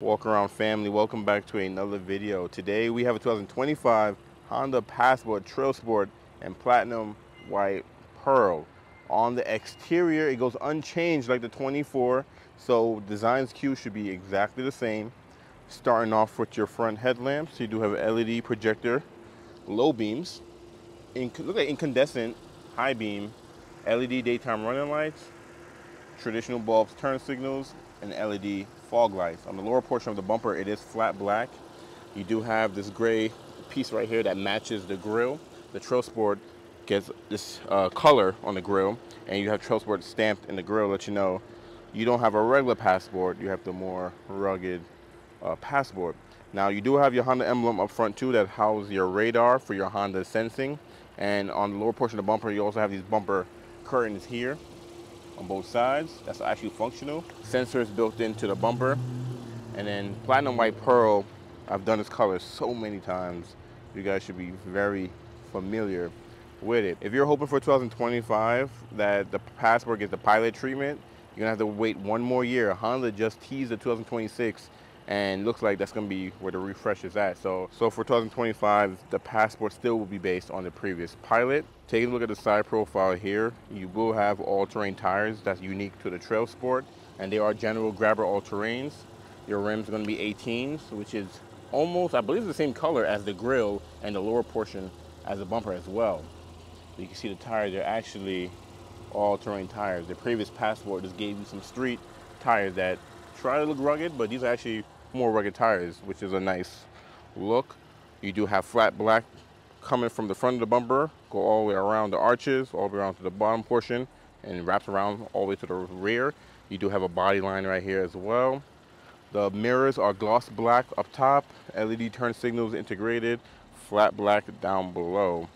Walk around family, welcome back to another video. Today we have a 2025 Honda Passport Trail Sport and Platinum White Pearl. On the exterior, it goes unchanged like the 24, so design's cue should be exactly the same. Starting off with your front headlamps, you do have an LED projector, low beams, look like incandescent, high beam, LED daytime running lights, traditional bulbs, turn signals, and LED fog lights. On the lower portion of the bumper, it is flat black. You do have this gray piece right here that matches the grill. The Trail Sport gets this uh, color on the grill, and you have Trail Sport stamped in the grill, let you know you don't have a regular Passport, you have the more rugged uh, Passport. Now you do have your Honda emblem up front too that houses your radar for your Honda sensing. And on the lower portion of the bumper, you also have these bumper curtains here on both sides. That's actually functional. Sensors built into the bumper. And then Platinum White Pearl, I've done this color so many times. You guys should be very familiar with it. If you're hoping for 2025 that the Passport gets the pilot treatment, you're gonna have to wait one more year. Honda just teased the 2026 and looks like that's going to be where the refresh is at. So, so for 2025, the Passport still will be based on the previous Pilot. Taking a look at the side profile here, you will have all-terrain tires that's unique to the Trail Sport, and they are general grabber all-terrains. Your rims are going to be 18s, which is almost, I believe, the same color as the grill and the lower portion as the bumper as well. You can see the tires are actually all-terrain tires. The previous Passport just gave you some street tires that try to look rugged, but these are actually more rugged tires, which is a nice look. You do have flat black coming from the front of the bumper, go all the way around the arches, all the way around to the bottom portion, and wraps around all the way to the rear. You do have a body line right here as well. The mirrors are gloss black up top, LED turn signals integrated, flat black down below.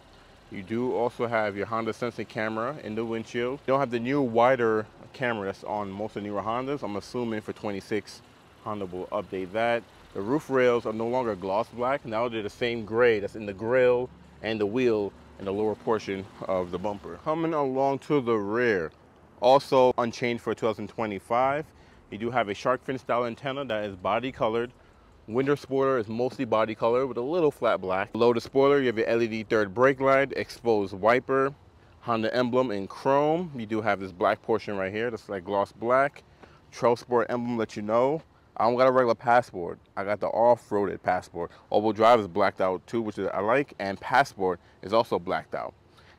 You do also have your Honda sensing camera in the windshield. You don't have the new wider camera that's on most of the newer Hondas. I'm assuming for 26 Honda will update that. The roof rails are no longer gloss black. Now they're the same gray that's in the grill and the wheel and the lower portion of the bumper. Coming along to the rear, also unchanged for 2025. You do have a shark fin style antenna that is body colored. Winter spoiler is mostly body color with a little flat black. Below the spoiler, you have your LED third brake light, exposed wiper, Honda emblem in chrome. You do have this black portion right here that's like gloss black. Trail Sport emblem let you know I don't got a regular passport. I got the off-roaded passport. All-wheel drive is blacked out too, which I like, and passport is also blacked out.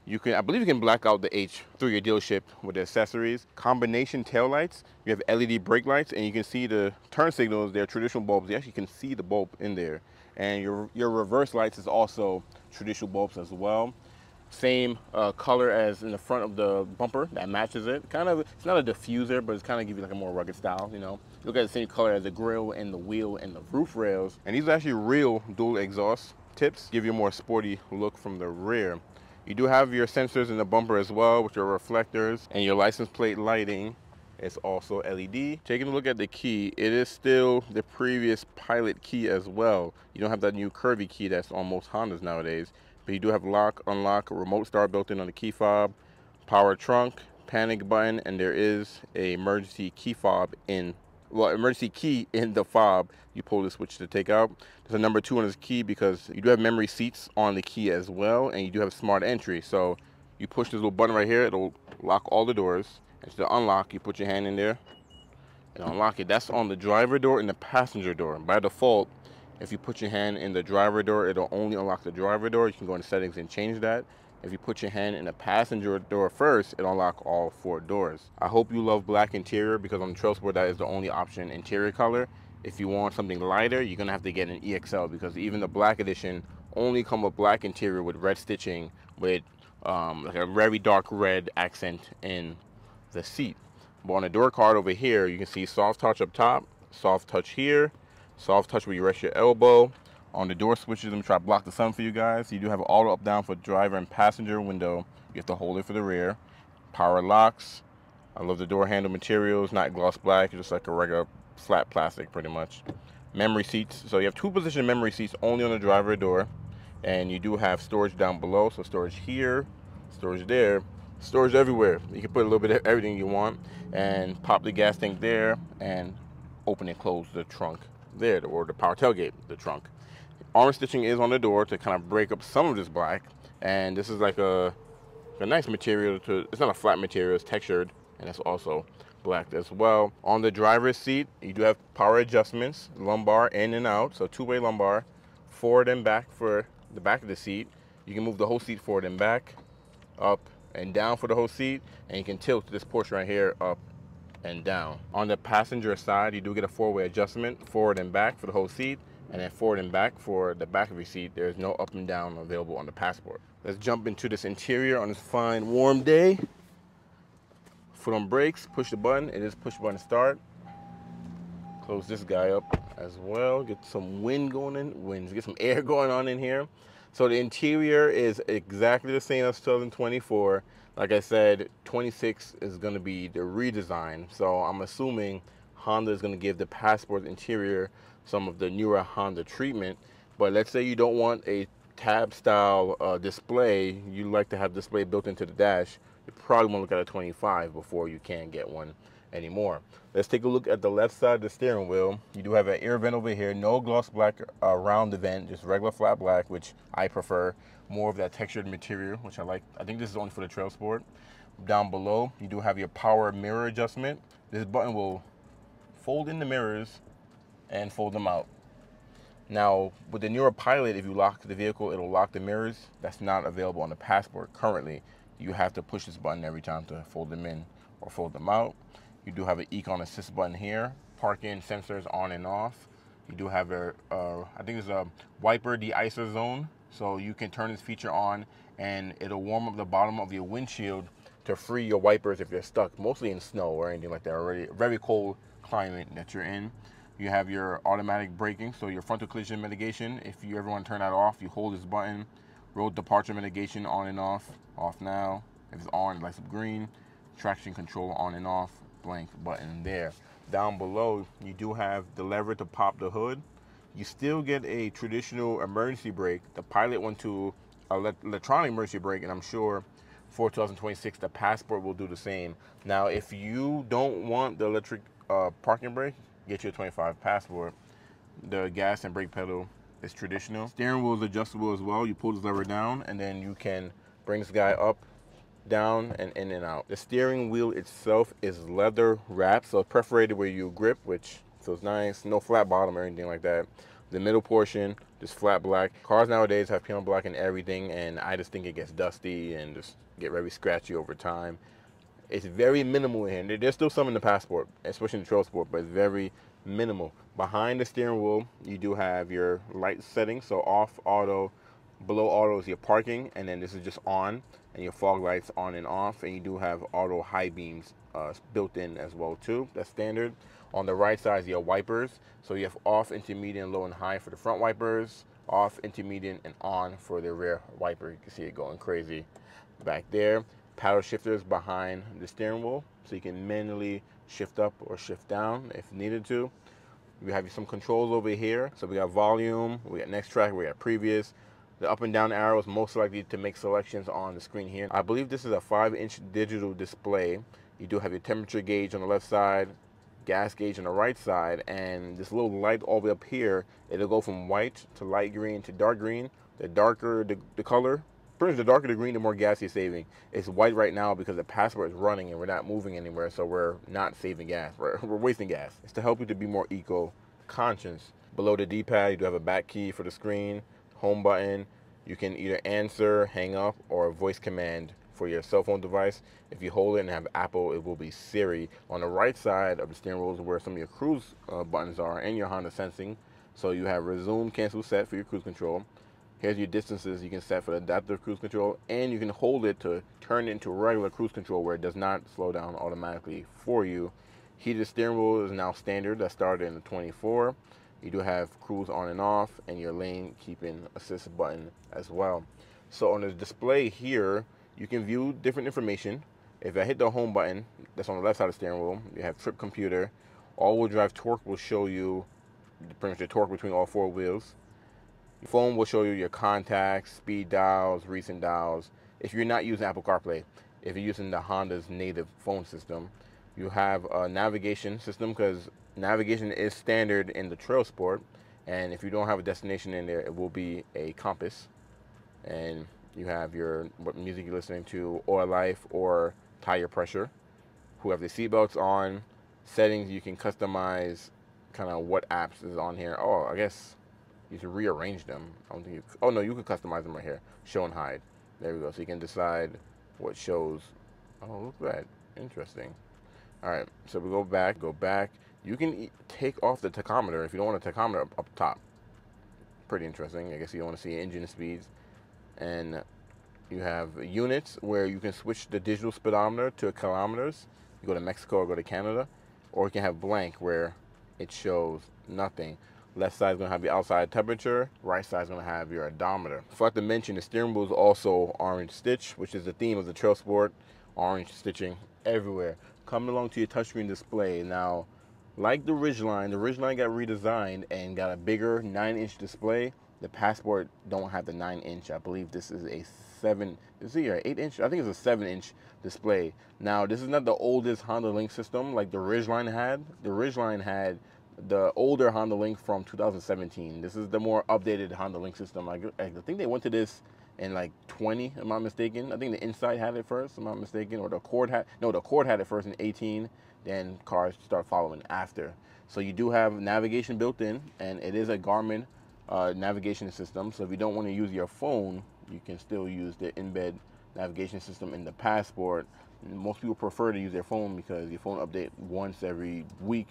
You can, I believe you can black out the H through your dealership with the accessories. Combination tail lights. You have LED brake lights, and you can see the turn signals. They're traditional bulbs. You actually can see the bulb in there. And your, your reverse lights is also traditional bulbs as well same uh, color as in the front of the bumper that matches it. Kind of, it's not a diffuser, but it's kind of give you like a more rugged style, you know. Look at the same color as the grill and the wheel and the roof rails. And these are actually real dual exhaust tips, give you a more sporty look from the rear. You do have your sensors in the bumper as well with your reflectors and your license plate lighting. It's also LED. Taking a look at the key, it is still the previous Pilot key as well. You don't have that new curvy key that's on most Hondas nowadays. But you do have lock, unlock, remote start built in on the key fob, power trunk, panic button, and there is a emergency key fob in, well, emergency key in the fob. You pull the switch to take out. There's a number two on this key because you do have memory seats on the key as well, and you do have smart entry. So you push this little button right here, it'll lock all the doors. And to unlock, you put your hand in there and unlock it. That's on the driver door and the passenger door. By default, if you put your hand in the driver door, it'll only unlock the driver door. You can go into settings and change that. If you put your hand in the passenger door first, it'll unlock all four doors. I hope you love black interior because on the Trail Sport, that is the only option interior color. If you want something lighter, you're gonna have to get an EXL because even the black edition only come with black interior with red stitching with um, like a very dark red accent in the seat. But on the door card over here, you can see soft touch up top, soft touch here, Soft touch where you rest your elbow. On the door switches, let me try to block the sun for you guys. You do have auto up down for driver and passenger window. You have to hold it for the rear. Power locks. I love the door handle materials, not gloss black, just like a regular flat plastic pretty much. Memory seats. So you have two position memory seats only on the driver door. And you do have storage down below. So storage here, storage there, storage everywhere. You can put a little bit of everything you want and pop the gas tank there and open and close the trunk there, or the power tailgate, the trunk. Armor stitching is on the door to kind of break up some of this black, and this is like a, a nice material to, it's not a flat material, it's textured, and it's also black as well. On the driver's seat, you do have power adjustments, lumbar in and out, so two-way lumbar, forward and back for the back of the seat. You can move the whole seat forward and back, up and down for the whole seat, and you can tilt this portion right here up and down. On the passenger side, you do get a four-way adjustment, forward and back for the whole seat, and then forward and back for the back of your seat. There's no up and down available on the Passport. Let's jump into this interior on this fine warm day. Foot on brakes, push the button. It is push button start. Close this guy up as well. Get some wind going in, winds, get some air going on in here. So the interior is exactly the same as 2024. Like I said, 26 is going to be the redesign. So I'm assuming Honda is going to give the Passport interior some of the newer Honda treatment. But let's say you don't want a tab style uh, display, you like to have display built into the dash, you probably want to look at a 25 before you can get one anymore. Let's take a look at the left side of the steering wheel. You do have an air vent over here, no gloss black uh, around the vent, just regular flat black, which I prefer. More of that textured material, which I like. I think this is only for the Trail Sport. Down below, you do have your power mirror adjustment. This button will fold in the mirrors and fold them out. Now, with the newer Pilot, if you lock the vehicle, it'll lock the mirrors. That's not available on the Passport currently. You have to push this button every time to fold them in or fold them out. You do have an Econ Assist button here, parking sensors on and off. You do have a, uh, I think it's a wiper de-icer zone, so you can turn this feature on and it'll warm up the bottom of your windshield to free your wipers if they're stuck, mostly in snow or anything like that already. Very cold climate that you're in. You have your automatic braking, so your frontal collision mitigation. If you ever want to turn that off, you hold this button. Road departure mitigation on and off, off now. If it's on, it lights up green. Traction control on and off, blank button there. Down below, you do have the lever to pop the hood. You still get a traditional emergency brake. The Pilot went to electronic emergency brake, and I'm sure for 2026, the Passport will do the same. Now, if you don't want the electric uh, parking brake, get your 25 Passport. The gas and brake pedal is traditional. Steering wheel is adjustable as well. You pull this lever down, and then you can bring this guy up down and in and out. The steering wheel itself is leather wrapped, so perforated where you grip, which feels nice. No flat bottom or anything like that. The middle portion, just flat black. Cars nowadays have piano black and everything, and I just think it gets dusty and just get very scratchy over time. It's very minimal in here. There's still some in the Passport, especially in the Trail Sport, but it's very minimal. Behind the steering wheel, you do have your light settings, so off, auto, below auto is your parking, and then this is just on and your fog lights on and off and you do have auto high beams uh, built in as well too. That's standard. On the right side your wipers. So you have off intermediate low and high for the front wipers off intermediate and on for the rear wiper. You can see it going crazy back there. Paddle shifters behind the steering wheel so you can manually shift up or shift down if needed to. We have some controls over here. So we got volume we got next track we got previous the up and down arrow is most likely to make selections on the screen here. I believe this is a 5-inch digital display. You do have your temperature gauge on the left side, gas gauge on the right side, and this little light all the way up here, it'll go from white to light green to dark green. The darker the, the color, pretty much the darker the green, the more gas you're saving. It's white right now because the Passport is running and we're not moving anywhere, so we're not saving gas. We're, we're wasting gas. It's to help you to be more eco-conscious. Below the D-pad, you do have a back key for the screen, home button. You can either answer, hang up, or voice command for your cell phone device. If you hold it and have Apple, it will be Siri. On the right side of the steering wheel is where some of your cruise uh, buttons are and your Honda sensing. So you have resume, cancel, set for your cruise control. Here's your distances you can set for the adaptive cruise control, and you can hold it to turn it into regular cruise control where it does not slow down automatically for you. Heated steering wheel is now standard. That started in the 24. You do have cruise on and off and your lane keeping assist button as well. So on the display here, you can view different information. If I hit the home button, that's on the left side of the steering wheel, you have trip computer. All-wheel drive torque will show you pretty much the torque between all four wheels. Your phone will show you your contacts, speed dials, recent dials. If you're not using Apple CarPlay, if you're using the Honda's native phone system, you have a navigation system because navigation is standard in the Trail Sport, and if you don't have a destination in there, it will be a compass, and you have your what music you're listening to, oil life, or tire pressure. Who have the seatbelts on, settings you can customize, kind of what apps is on here. Oh, I guess you should rearrange them. I don't think you. Oh no, you can customize them right here. Show and hide. There we go. So you can decide what shows. Oh, look at that. Interesting. All right. So we go back. Go back. You can take off the tachometer if you don't want a tachometer up, up top. Pretty interesting. I guess you don't want to see engine speeds. And you have units where you can switch the digital speedometer to kilometers. You go to Mexico or go to Canada. Or you can have blank where it shows nothing. Left side is going to have your outside temperature. Right side is going to have your odometer. I forgot to mention the steering wheel is also orange stitch, which is the theme of the Trail Sport. Orange stitching everywhere. Coming along to your touchscreen display. Now, like the Ridgeline, the Ridgeline got redesigned and got a bigger 9-inch display. The Passport don't have the 9-inch. I believe this is a 7, is it an 8-inch? I think it's a 7-inch display. Now, this is not the oldest Honda Link system like the Ridgeline had. The Ridgeline had the older Honda Link from 2017. This is the more updated Honda Link system. I, I think they went to this in like 20, am I mistaken? I think the Insight had it first, am I mistaken? Or the Accord had, no, the Accord had it first in 18. Then cars start following after. So you do have navigation built in, and it is a Garmin uh, navigation system. So if you don't want to use your phone, you can still use the embed navigation system in the Passport. Most people prefer to use their phone because your phone update once every week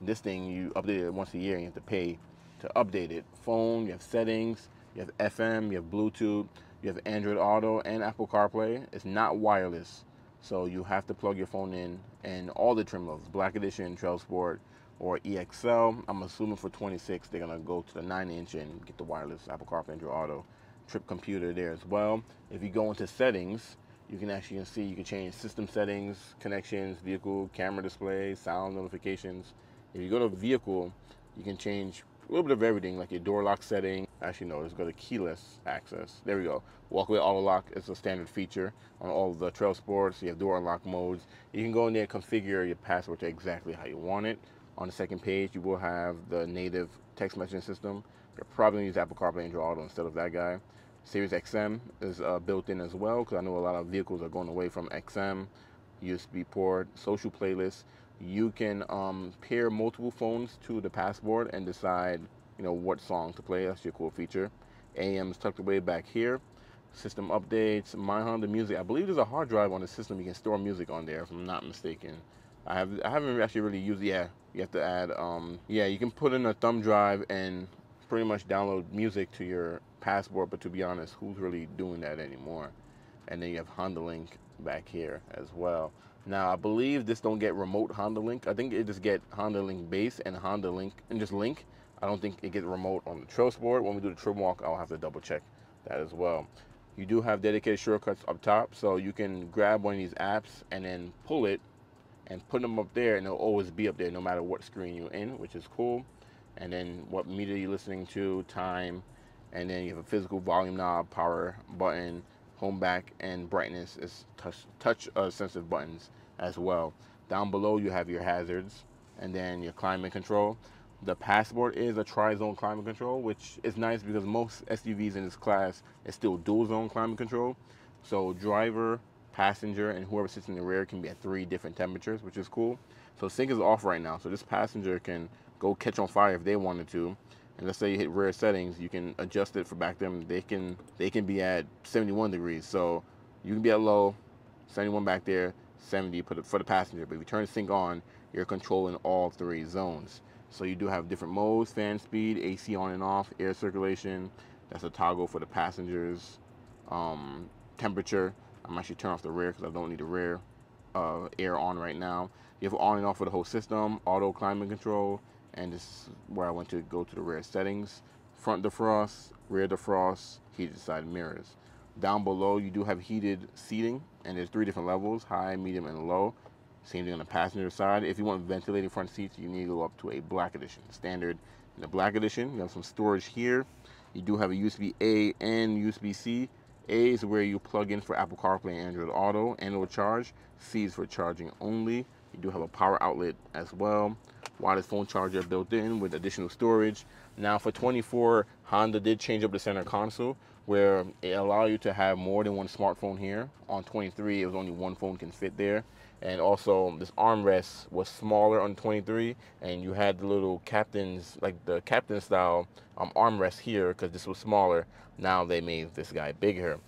this thing, you update it once a year and you have to pay to update it. Phone, you have settings, you have FM, you have Bluetooth, you have Android Auto and Apple CarPlay. It's not wireless, so you have to plug your phone in and all the trim levels, Black Edition, Trail Sport, or EXL. I'm assuming for 26 they're gonna go to the 9 inch and get the wireless Apple CarPlay, Android Auto, trip computer there as well. If you go into settings, you can actually see you can change system settings, connections, vehicle, camera display, sound notifications. If you go to vehicle, you can change a little bit of everything, like your door lock setting. Actually, no, let's go to keyless access. There we go. Walkway auto lock is a standard feature on all the trail sports. You have door unlock modes. You can go in there, and configure your password to exactly how you want it. On the second page, you will have the native text messaging system. You're probably gonna use Apple CarPlay Android Auto instead of that guy. Sirius XM is uh, built in as well because I know a lot of vehicles are going away from XM, USB port, social playlist you can um, pair multiple phones to the passport and decide you know what song to play. That's your cool feature. Am is tucked away back here. System updates. My honda music i believe there's a hard drive on the system. You can store music on there if i'm not mistaken. I have i haven't actually really used yeah you have to add um yeah you can put in a thumb drive and pretty much download music to your passport. But to be honest who's really doing that anymore? And then you have honda link back here as well now I believe this don't get remote Honda Link. I think it just get Honda Link base and Honda Link and just Link. I don't think it gets remote on the Trail Sport. When we do the trim walk, I'll have to double check that as well. You do have dedicated shortcuts up top, so you can grab one of these apps and then pull it and put them up there, and it'll always be up there no matter what screen you're in, which is cool. And then what media you're listening to, time, and then you have a physical volume knob, power button, home back, and brightness is touch, touch uh, sensitive buttons as well. Down below you have your hazards and then your climate control. The Passport is a tri-zone climate control, which is nice because most SUVs in this class is still dual zone climate control. So driver, passenger, and whoever sits in the rear can be at three different temperatures, which is cool. So sync is off right now, so this passenger can go catch on fire if they wanted to. And let's say you hit rare settings, you can adjust it for back them. They can they can be at 71 degrees, so you can be at low, 71 back there. 70 for the, for the passenger. But if you turn the sync on, you're controlling all three zones. So you do have different modes, fan speed, AC on and off, air circulation. That's a toggle for the passengers. Um, temperature. I'm actually turning off the rear because I don't need the rear uh, air on right now. You have on and off for the whole system, auto climate control, and this is where I went to go to the rear settings. Front defrost, rear defrost, heated side mirrors. Down below, you do have heated seating, and there's three different levels, high, medium, and low. Same thing on the passenger side. If you want ventilated front seats, you need to go up to a black edition. Standard in the black edition, you have some storage here. You do have a USB-A and USB-C. A is where you plug in for Apple CarPlay and Android Auto and it'll charge. C is for charging only. You do have a power outlet as well. Wireless phone charger built in with additional storage. Now for 24, Honda did change up the center console where it allowed you to have more than one smartphone here. On 23, it was only one phone can fit there. And also this armrest was smaller on 23 and you had the little captain's, like the captain style um, armrest here because this was smaller. Now they made this guy bigger.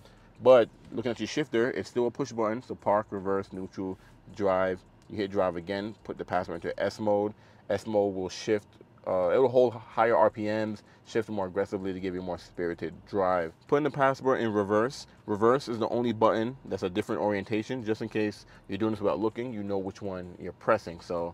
But looking at your shifter, it's still a push button. So park, reverse, neutral, drive. You hit drive again, put the passenger into S mode. S mode will shift, uh, it will hold higher RPMs, shift more aggressively to give you more spirited drive. Putting the passport in reverse. Reverse is the only button that's a different orientation, just in case you're doing this without looking, you know which one you're pressing. So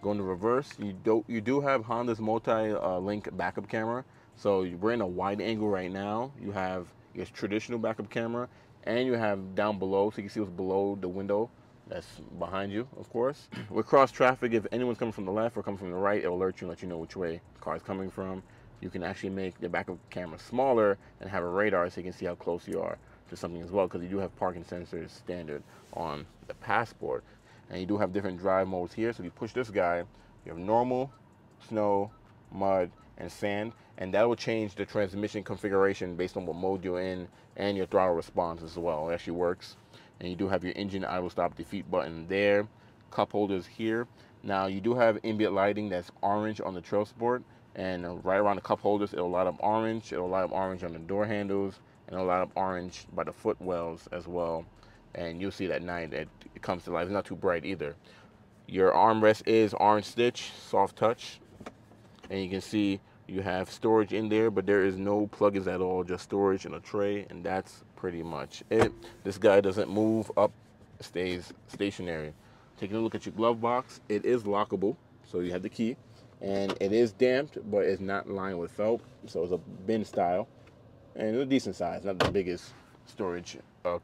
going to reverse, you do, you do have Honda's multi-link uh, backup camera. So we're in a wide angle right now. You have your traditional backup camera and you have down below, so you can see what's below the window that's behind you, of course. With cross traffic, if anyone's coming from the left or coming from the right, it'll alert you and let you know which way the car is coming from. You can actually make the backup camera smaller and have a radar so you can see how close you are to something as well because you do have parking sensors standard on the passport. And you do have different drive modes here. So if you push this guy, you have normal, snow, mud, and sand. And that will change the transmission configuration based on what mode you're in and your throttle response as well. It actually works and you do have your engine idle stop defeat button there. Cup holders here. Now you do have ambient lighting that's orange on the trail sport and right around the cup holders it'll light up orange. It'll light up orange on the door handles. And it'll light up orange by the foot wells as well. And you'll see that night that it comes to life. It's not too bright either. Your armrest is orange stitch soft touch. And you can see you have storage in there but there is no plugins at all. Just storage in a tray and that's pretty much it. This guy doesn't move up, stays stationary. Taking a look at your glove box, it is lockable, so you have the key. And it is damped, but it's not lined with felt, so it's a bin style. And it's a decent size, not the biggest storage uh,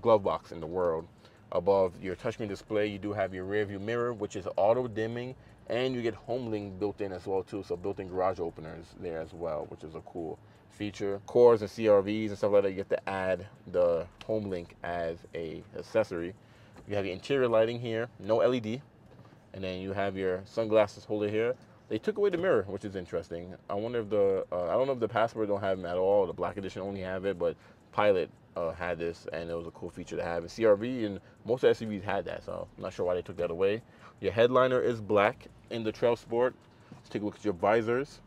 glove box in the world. Above your touchscreen display, you do have your rear view mirror, which is auto dimming, and you get HomeLink built in as well too, so built-in garage openers there as well, which is a cool feature. Cores and CRVs and stuff like that, you get to add the HomeLink as a accessory. You have your interior lighting here, no LED. And then you have your sunglasses holder here. They took away the mirror, which is interesting. I wonder if the, uh, I don't know if the Passport don't have them at all. The Black Edition only have it, but Pilot uh, had this, and it was a cool feature to have. And CRV and most SUVs had that, so I'm not sure why they took that away. Your headliner is black in the Trail Sport. Let's take a look at your visors.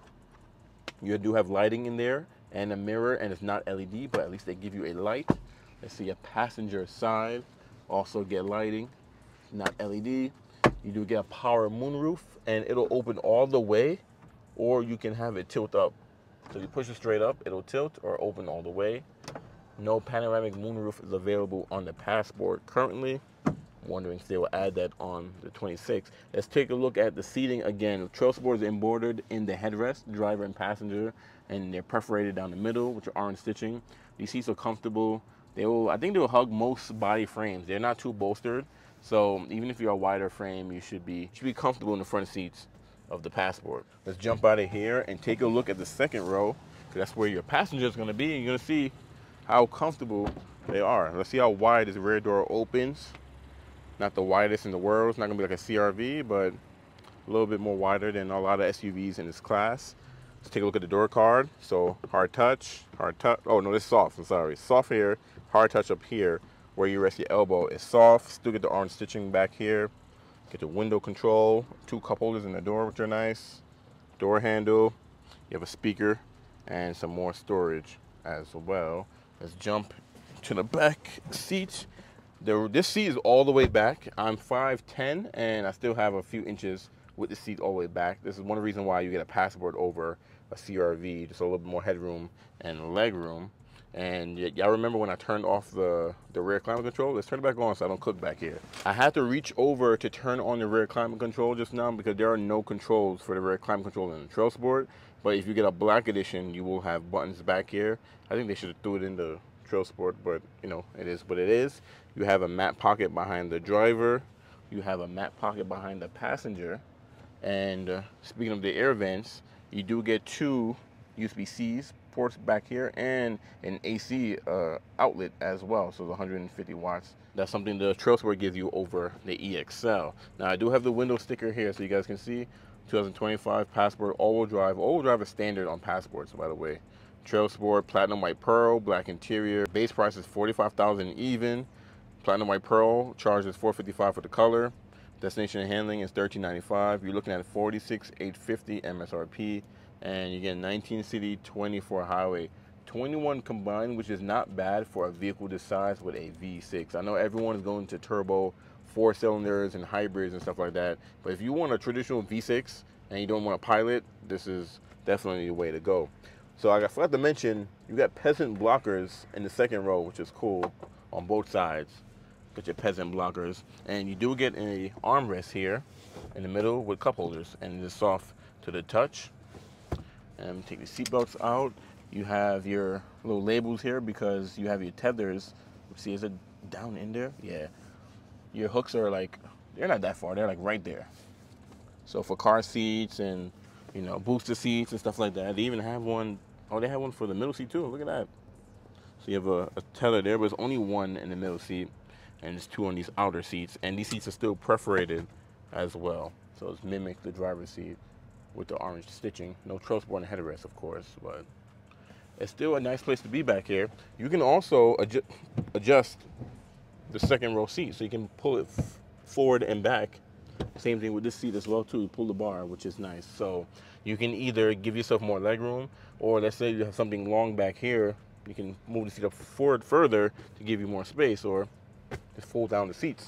You do have lighting in there and a mirror and it's not LED, but at least they give you a light. Let's see a passenger side, also get lighting, not LED. You do get a power moonroof and it'll open all the way or you can have it tilt up. So you push it straight up, it'll tilt or open all the way. No panoramic moonroof is available on the Passport currently wondering if they will add that on the 26. Let's take a look at the seating again. Trail Sport is embroidered in the headrest, driver and passenger, and they're perforated down the middle with your orange stitching. These seats are comfortable. They will, I think they will hug most body frames. They're not too bolstered, so even if you're a wider frame, you should be should be comfortable in the front seats of the Passport. Let's jump out of here and take a look at the second row. That's where your passenger is going to be. And you're going to see how comfortable they are. Let's see how wide this rear door opens not the widest in the world. It's not gonna be like a CRV, but a little bit more wider than a lot of SUVs in this class. Let's take a look at the door card. So hard touch, hard touch. Oh no, this is soft. I'm sorry. Soft here, hard touch up here where you rest your elbow is soft. Still get the orange stitching back here. Get the window control, two cup holders in the door, which are nice. Door handle. You have a speaker and some more storage as well. Let's jump to the back seat. The, this seat is all the way back. I'm 5'10", and I still have a few inches with the seat all the way back. This is one reason why you get a passport over a CRV, just a little bit more headroom and leg room. And y'all remember when I turned off the, the rear climate control? Let's turn it back on so I don't cook back here. I had to reach over to turn on the rear climate control just now because there are no controls for the rear climate control in the Trail Sport. But if you get a black edition, you will have buttons back here. I think they should have threw it in the Trail Sport, but you know, it is what it is. You have a mat pocket behind the driver. You have a mat pocket behind the passenger. And uh, speaking of the air vents, you do get two USB-C's ports back here and an AC uh, outlet as well. So the 150 watts. That's something the Trail Sport gives you over the EXL. Now I do have the window sticker here so you guys can see 2025 Passport all-wheel drive. All-wheel drive is standard on Passports, by the way. Trail Sport, Platinum White Pearl, black interior. Base price is 45000 even. Platinum White Pearl charges 455 for the color. Destination handling is 1395 You're looking at 46850 MSRP and you get 19 city, 24 highway. 21 combined, which is not bad for a vehicle this size with a V6. I know everyone is going to turbo, four cylinders and hybrids and stuff like that. But if you want a traditional V6 and you don't want a pilot, this is definitely the way to go. So I forgot to mention, you got peasant blockers in the second row, which is cool on both sides. Get your peasant blockers. And you do get a armrest here in the middle with cup holders and it's soft to the touch. And take the seatbelts out. You have your little labels here because you have your tethers. See, is it down in there? Yeah. Your hooks are like, they're not that far. They're like right there. So for car seats and, you know, booster seats and stuff like that. They even have one, oh, they have one for the middle seat too. Look at that. So you have a, a tether there, but it's only one in the middle seat. And there's two on these outer seats. And these seats are still perforated as well. So it's mimic the driver's seat with the orange stitching. No and headrest, of course, but it's still a nice place to be back here. You can also adju adjust the second row seat, so you can pull it forward and back. Same thing with this seat as well too. Pull the bar, which is nice. So you can either give yourself more leg room, or let's say you have something long back here, you can move the seat up forward further to give you more space, or just fold down the seats.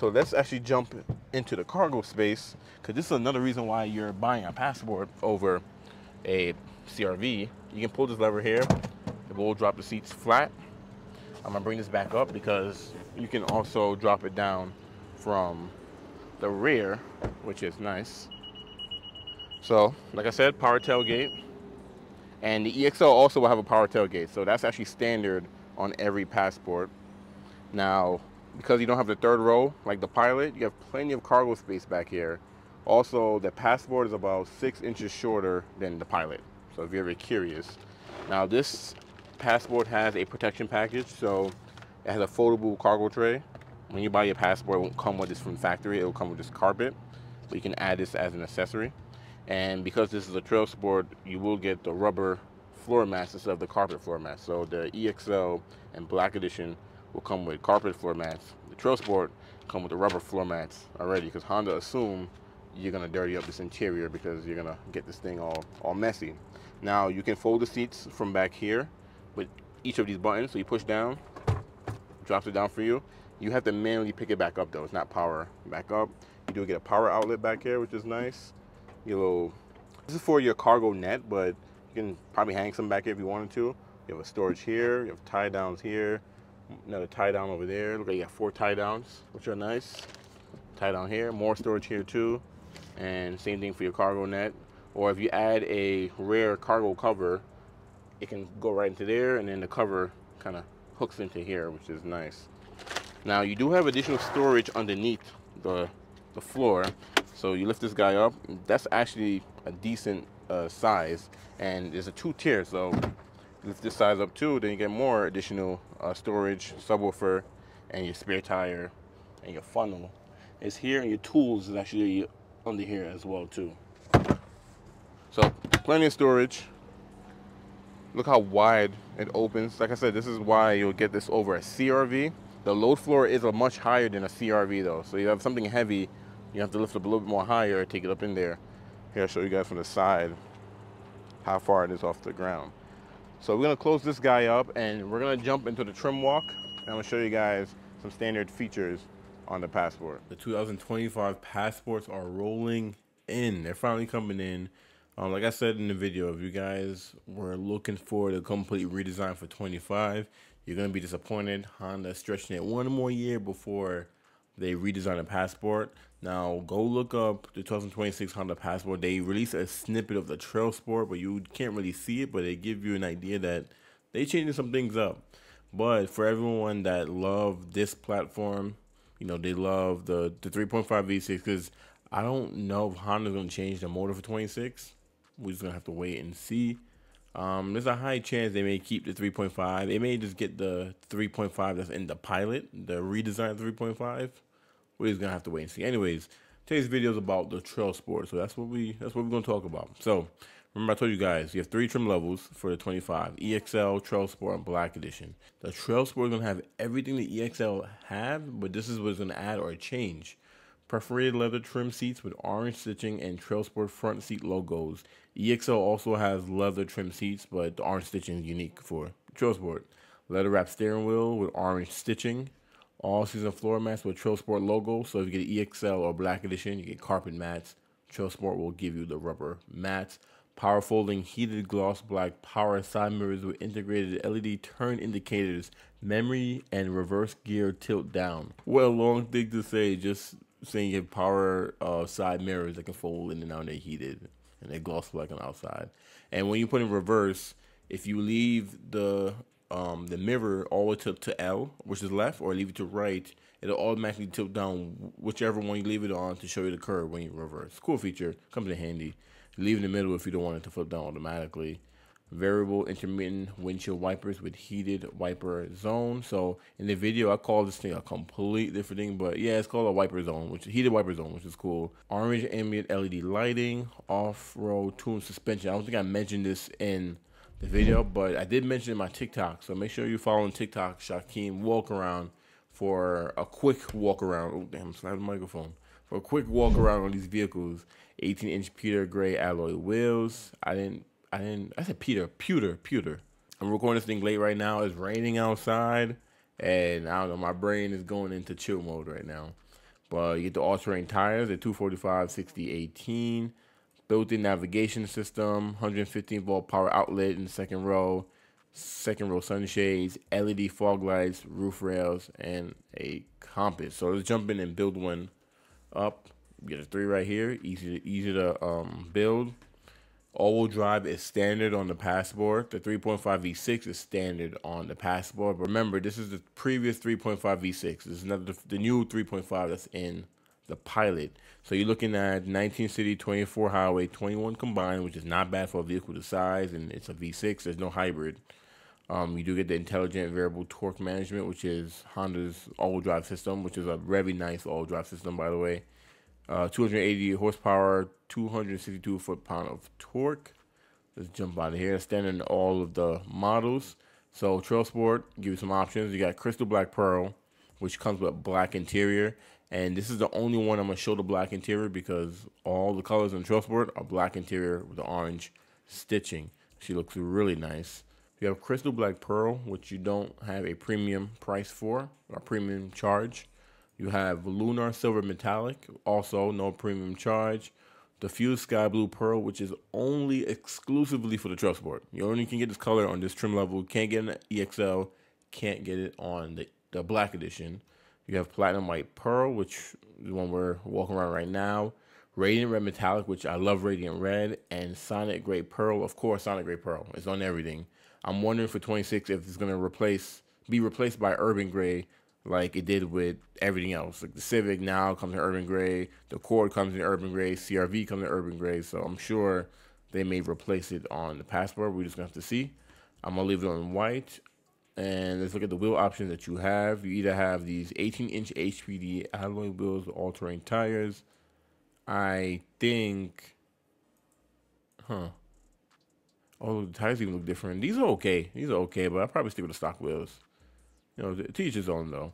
So let's actually jump into the cargo space because this is another reason why you're buying a passport over a CRV. You can pull this lever here. It will drop the seats flat. I'm gonna bring this back up because you can also drop it down from the rear, which is nice. So, like I said, power tailgate. And the EXL also will have a power tailgate. So that's actually standard on every passport. Now, because you don't have the third row like the pilot, you have plenty of cargo space back here. Also, the passport is about six inches shorter than the pilot. So if you're ever curious. Now this passport has a protection package. So it has a foldable cargo tray. When you buy your passport, it won't come with this from factory. It will come with this carpet. But you can add this as an accessory. And because this is a trail sport, you will get the rubber floor mats instead of the carpet floor mats. So the EXL and Black Edition will come with carpet floor mats. The Trail Sport come with the rubber floor mats already because Honda assume you're gonna dirty up this interior because you're gonna get this thing all, all messy. Now you can fold the seats from back here with each of these buttons. So you push down, drops it down for you. You have to manually pick it back up though. It's not power back up. You do get a power outlet back here, which is nice. Your little, this is for your cargo net, but you can probably hang some back here if you wanted to. You have a storage here, you have tie downs here, Another tie down over there. Look like you got four tie downs, which are nice. Tie down here, more storage here too. And same thing for your cargo net. Or if you add a rear cargo cover, it can go right into there and then the cover kind of hooks into here, which is nice. Now you do have additional storage underneath the, the floor. So you lift this guy up, that's actually a decent uh, size. And there's a two tier, so lift this size up too, then you get more additional uh, storage, subwoofer, and your spare tire, and your funnel is here, and your tools is actually under here as well too. So plenty of storage. Look how wide it opens. Like I said, this is why you'll get this over a CRV. The load floor is a much higher than a CRV though. So you have something heavy, you have to lift up a little bit more higher, take it up in there. Here, I'll show you guys from the side how far it is off the ground. So we're gonna close this guy up and we're gonna jump into the trim walk. And I'm gonna show you guys some standard features on the Passport. The 2025 Passports are rolling in. They're finally coming in. Um, like I said in the video, if you guys were looking for the complete redesign for 25, you're gonna be disappointed. Honda stretching it one more year before they redesign the Passport. Now, go look up the 2026 Honda Passport. They release a snippet of the Trail Sport, but you can't really see it, but they give you an idea that they changing some things up. But for everyone that love this platform, you know, they love the, the 3.5 V6 because I don't know if Honda's going to change the motor for 26. We're just going to have to wait and see. Um, there's a high chance they may keep the 3.5. They may just get the 3.5 that's in the pilot, the redesigned 3.5. We're just gonna have to wait and see. Anyways, today's video is about the Trail Sport, so that's what we that's what we're gonna talk about. So remember, I told you guys you have three trim levels for the 25: EXL, Trail Sport, and Black Edition. The Trail Sport is gonna have everything the EXL have, but this is what's gonna add or change. Perforated leather trim seats with orange stitching and Trail Sport front seat logos. EXL also has leather trim seats, but the orange stitching is unique for Trail Sport. Leather wrap steering wheel with orange stitching. All season floor mats with Trail Sport logo. So if you get EXL or Black Edition, you get carpet mats. Trail Sport will give you the rubber mats. Power folding heated gloss black power side mirrors with integrated LED turn indicators, memory and reverse gear tilt down. A long thing to say, just saying you have power uh, side mirrors that can fold in and out and heated and they gloss black on the outside. And when you put in reverse, if you leave the um, the mirror all the way to, to L, which is left, or leave it to right, it'll automatically tilt down whichever one you leave it on to show you the curve when you reverse. Cool feature, comes in handy. Leave in the middle if you don't want it to flip down automatically variable intermittent windshield wipers with heated wiper zone. So in the video, I call this thing a complete different thing, but yeah, it's called a wiper zone, which heated wiper zone, which is cool. Orange ambient LED lighting, off-road tune suspension. I don't think I mentioned this in the video, but I did mention in my TikTok. So make sure you follow on TikTok, Shakeem Walk Around for a quick walk around. Oh damn, slide the microphone. For a quick walk around on these vehicles. 18 inch Peter Gray alloy wheels. I didn't I didn't. I said Peter. Pewter. Pewter. I'm recording this thing late right now. It's raining outside, and I don't know. My brain is going into chill mode right now. But you get the all-terrain tires at 245, 60, 18. Built-in navigation system, 115 volt power outlet in the second row, second row sunshades, LED fog lights, roof rails, and a compass. So let's jump in and build one up. You Get a three right here. Easy, to, easy to um, build. All-wheel drive is standard on the Passport. The 3.5 V6 is standard on the Passport. Remember, this is the previous 3.5 V6. This is not the, new 3.5 that's in the Pilot. So you're looking at 19 city, 24 highway, 21 combined, which is not bad for a vehicle the size, and it's a V6. There's no hybrid. Um, you do get the intelligent variable torque management, which is Honda's all-wheel drive system, which is a very nice all-wheel drive system, by the way. Uh, 280 horsepower, 262 foot-pound of torque. Let's jump out of here. Standard in all of the models. So Trail Sport give you some options. You got Crystal Black Pearl, which comes with black interior. And this is the only one I'm to show the black interior because all the colors in Trail Sport are black interior with the orange stitching. She looks really nice. You have Crystal Black Pearl, which you don't have a premium price for, or premium charge. You have Lunar Silver Metallic, also no premium charge. Diffuse Sky Blue Pearl, which is only exclusively for the Trail Sport. You only can get this color on this trim level. Can't get an EXL. Can't get it on the, the Black Edition. You have Platinum White Pearl, which is the one we're walking around right now. Radiant Red Metallic, which I love Radiant Red. And Sonic Gray Pearl. Of course, Sonic Gray Pearl. is on everything. I'm wondering for 26 if it's going to replace be replaced by Urban Gray like it did with everything else. Like the Civic now comes in urban gray, the Accord comes in urban gray, CRV comes in urban gray. So I'm sure they may replace it on the Passport. We're just gonna have to see. I'm gonna leave it on white. And let's look at the wheel options that you have. You either have these 18 inch HPD alloy wheels all terrain tires. I think, huh? Oh, the tires even look different. These are okay. These are okay, but I'll probably stick with the stock wheels. You know, teach his own though.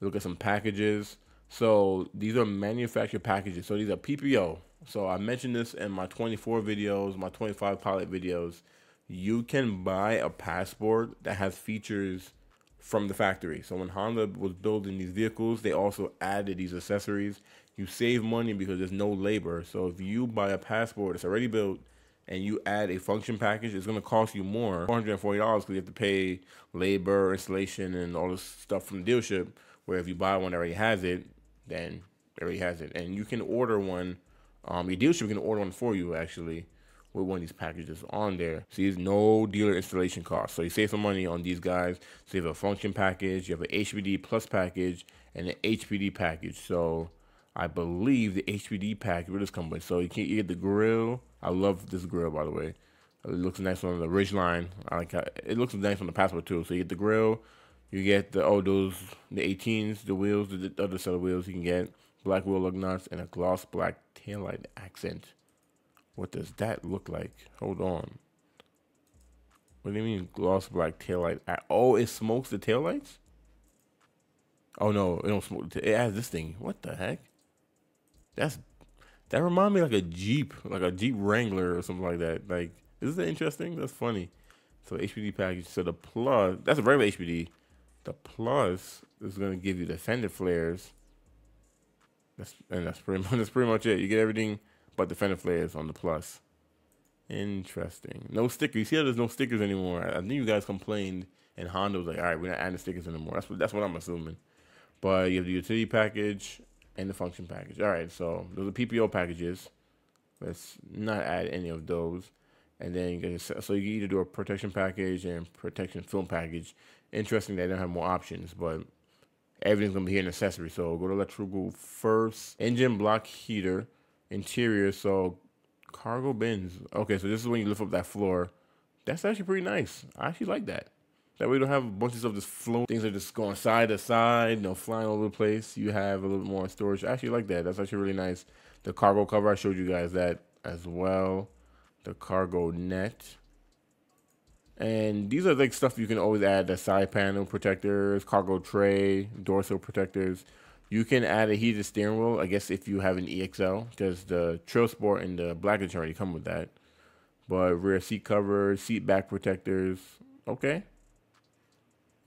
Look at some packages. So these are manufactured packages. So these are PPO. So I mentioned this in my 24 videos, my 25 pilot videos. You can buy a passport that has features from the factory. So when Honda was building these vehicles, they also added these accessories. You save money because there's no labor. So if you buy a passport that's already built and you add a function package, it's going to cost you more, $440, because you have to pay labor, installation, and all this stuff from the dealership. Where if you buy one that already has it, then it already has it. And you can order one, um, your dealership can order one for you, actually, with one of these packages on there. So there's no dealer installation cost. So you save some money on these guys. So you have a function package, you have an HPD plus package, and an HPD package. So I believe the HPD pack will just come with. So you can get the grill. I love this grill by the way. It looks nice on the Ridgeline. I like how, it looks nice on the Passport too. So you get the grill, you get the oh those the 18s, the wheels, the, the other set of wheels you can get black wheel lug nuts and a gloss black taillight accent. What does that look like? Hold on. What do you mean gloss black taillight? Oh, it smokes the taillights? Oh no, it don't smoke. It has this thing. What the heck? That's that remind me like a Jeep, like a Jeep Wrangler or something like that. Like, is that interesting? That's funny. So HPD package. So the plus, that's a regular HPD. The plus is gonna give you the fender flares. That's and that's pretty much that's pretty much it. You get everything but the fender flares on the plus. Interesting. No stickers. You see how there's no stickers anymore. I, I think you guys complained, and Honda was like, "All right, we're not adding stickers anymore." That's what that's what I'm assuming. But you have the utility package and the function package. All right, so those are PPO packages. Let's not add any of those. And then you get so you either do a protection package and protection film package. Interesting, they don't have more options, but everything's gonna be here in accessory. So go to electrical first. Engine block heater, interior. So cargo bins. Okay, so this is when you lift up that floor. That's actually pretty nice. I actually like that. That you don't have a bunch of stuff just floating. Things are just going side to side, you know, flying over the place. You have a little bit more storage. I actually like that. That's actually really nice. The cargo cover, I showed you guys that as well. The cargo net. And these are like stuff you can always add. The side panel protectors, cargo tray, door sill protectors. You can add a heated steering wheel, I guess, if you have an EXL, because the Trail Sport and the Black Edition already come with that. But rear seat covers, seat back protectors, okay.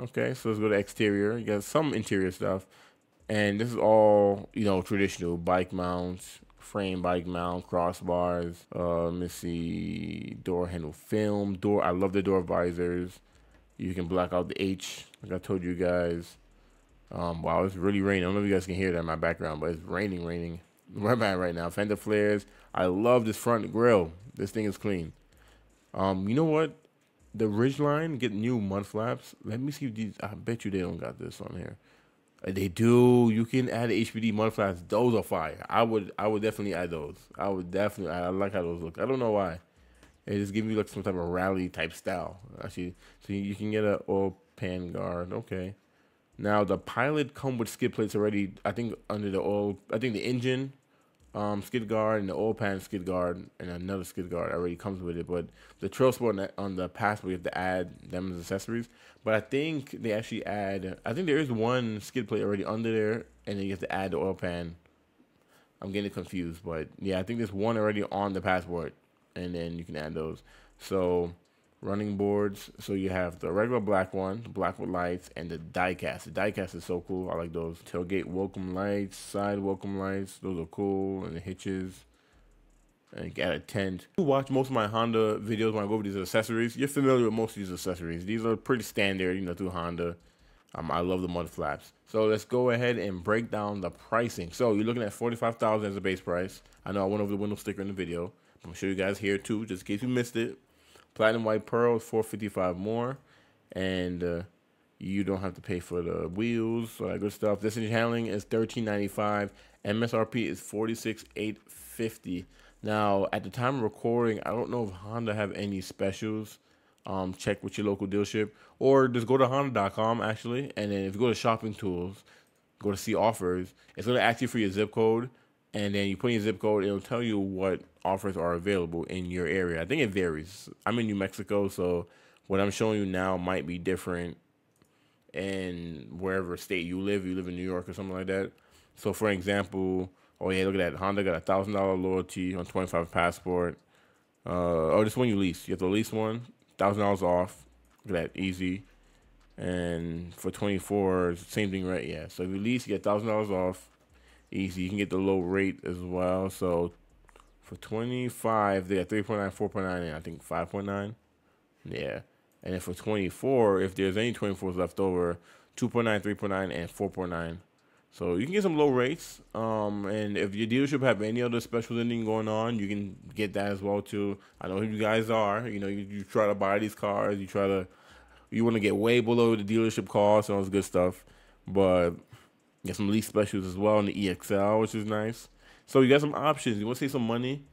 Okay, so let's go to exterior. You got some interior stuff. And this is all, you know, traditional bike mounts, frame bike mount, crossbars. Uh, let me see, door handle film, door. I love the door visors. You can black out the H, like I told you guys. Um, wow, it's really raining. I don't know if you guys can hear that in my background, but it's raining, raining. Right back right now. Fender flares. I love this front grill. This thing is clean. Um, you know what? The Ridgeline get new mud flaps. Let me see if these. I bet you they don't got this on here. Uh, they do. You can add HPD mud flaps. Those are fire. I would. I would definitely add those. I would definitely. I like how those look. I don't know why. It just gives you like some type of rally type style. Actually, so you can get a oil pan guard. Okay. Now the pilot come with skid plates already. I think under the oil. I think the engine um, skid guard and the oil pan skid guard and another skid guard already comes with it. But the Trail Sport on the past, we have to add them as accessories. But I think they actually add. I think there is one skid plate already under there, and then you have to add the oil pan. I'm getting confused, but yeah, I think there's one already on the passport, and then you can add those. So running boards. So you have the regular black one, black with lights, and the diecast. The diecast is so cool. I like those. Tailgate welcome lights, side welcome lights. Those are cool. And the hitches. And got a tent. You watch most of my Honda videos when I go over these accessories. You're familiar with most of these accessories. These are pretty standard, you know, through Honda. Um, I love the mud flaps. So let's go ahead and break down the pricing. So you're looking at 45000 as a base price. I know I went over the window sticker in the video. I'm to show you guys here too, just in case you missed it. Platinum White Pearl is 455 more, and uh, you don't have to pay for the wheels, all that good stuff. This handling is 1395. MSRP is 46850. Now, at the time of recording, I don't know if Honda have any specials. Um, check with your local dealership, or just go to Honda.com actually, and then if you go to shopping tools, go to see offers. It's gonna ask you for your zip code, and then you put in your zip code, it'll tell you what offers are available in your area. I think it varies. I'm in New Mexico, so what I'm showing you now might be different in wherever state you live. You live in New York or something like that. So, for example, oh yeah, look at that. Honda got a thousand dollar loyalty on 25 passport. Uh, oh, this one you lease. You have to lease one. thousand dollars off. Look at that, easy. And for 24, same thing, right? Yeah. So if you lease, you get thousand dollars off easy. You can get the low rate as well. So for 25, they got 3.9, 4.9, and I think 5.9. Yeah. And then for 24, if there's any 24s left over, 2.9, 3.9, and 4.9. So you can get some low rates. Um, and if your dealership have any other special ending going on, you can get that as well too. I know who you guys are. You know, you, you try to buy these cars, you try to, you want to get way below the dealership cost and all this good stuff. But Get some lease specials as well in the EXL, which is nice. So you got some options. You want to save some money?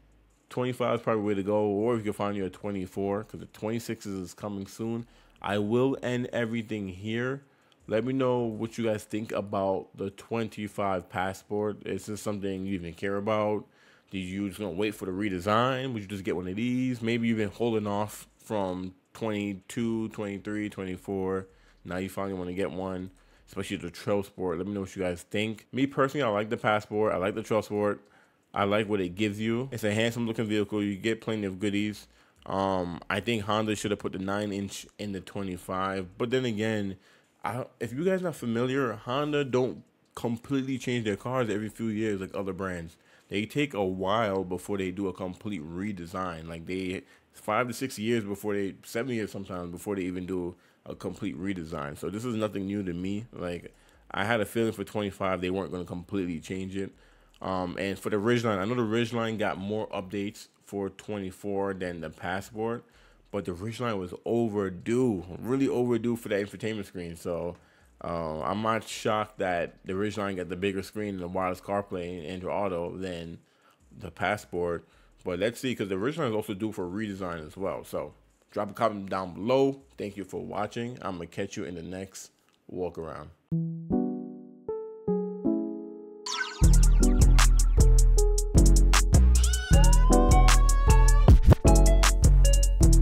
25 is probably the way to go, or if you can find you a 24, because the 26 is coming soon. I will end everything here. Let me know what you guys think about the 25 passport. Is this something you even care about? Did you just gonna wait for the redesign? Would you just get one of these? Maybe you've been holding off from 22, 23, 24. Now you finally want to get one, especially the Trail Sport. Let me know what you guys think. Me personally, I like the Passport. I like the Trail Sport. I like what it gives you. It's a handsome looking vehicle. You get plenty of goodies. Um, I think Honda should have put the nine inch in the 25. But then again, I, if you guys not familiar, Honda don't completely change their cars every few years like other brands. They take a while before they do a complete redesign. Like they five to six years before they seven years sometimes before they even do a complete redesign. So this is nothing new to me. Like I had a feeling for 25 they weren't going to completely change it. Um, and for the Ridgeline, I know the Ridgeline got more updates for 24 than the Passport, but the Ridgeline was overdue, really overdue for that infotainment screen. So uh, I'm not shocked that the Ridgeline got the bigger screen and the wireless CarPlay and Android Auto than the Passport. But let's see, because the Ridgeline is also due for redesign as well. So drop a comment down below. Thank you for watching. I'm going to catch you in the next walk around.